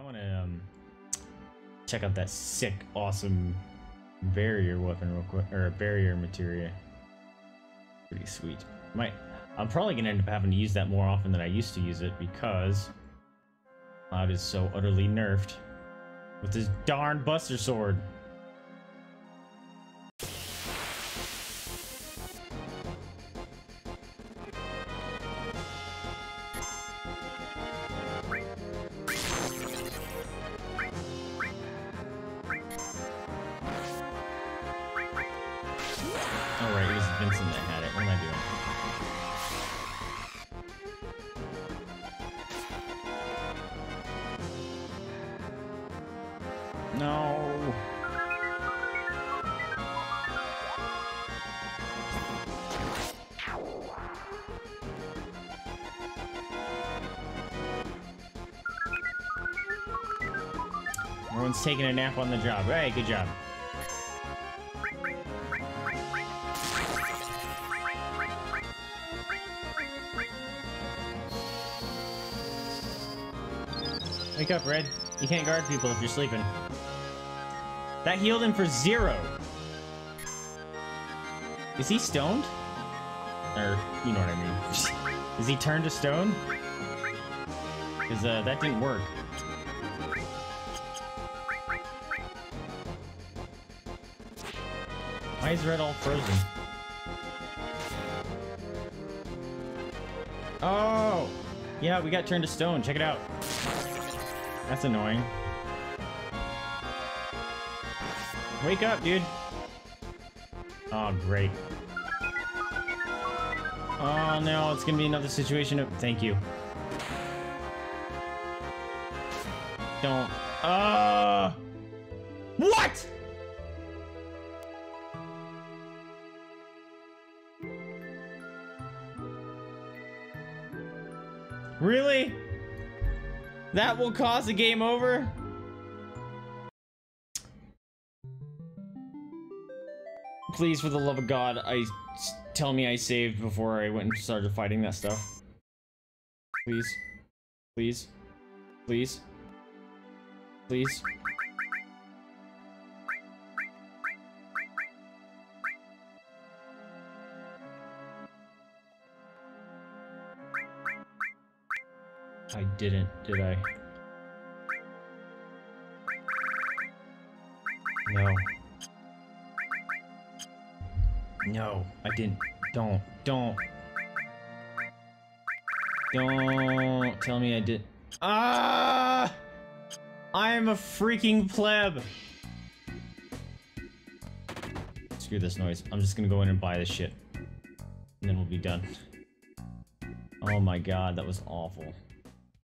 I want to um, check out that sick, awesome barrier weapon real quick, or barrier materia. Pretty sweet. Might I'm probably gonna end up having to use that more often than I used to use it because Cloud is so utterly nerfed with his darn Buster Sword. Oh, Alright, it was Vincent that had it. What am I doing? No. Everyone's taking a nap on the job. Hey, good job. Wake up, Red. You can't guard people if you're sleeping. That healed him for zero. Is he stoned? Or, you know what I mean. Is he turned to stone? Because uh, that didn't work. Why is Red all frozen? Oh! Yeah, we got turned to stone. Check it out. That's annoying. Wake up, dude. Oh, great. Oh, no, it's gonna be another situation of... Thank you. Don't... Uh... What?! Really? That will cause a game over? Please, for the love of God, I tell me I saved before I went and started fighting that stuff. Please. Please. Please. Please. I didn't, did I? No. No, I didn't. Don't, don't. Don't tell me I did. Ah! I am a freaking pleb. Screw this noise. I'm just gonna go in and buy this shit. And then we'll be done. Oh my god, that was awful.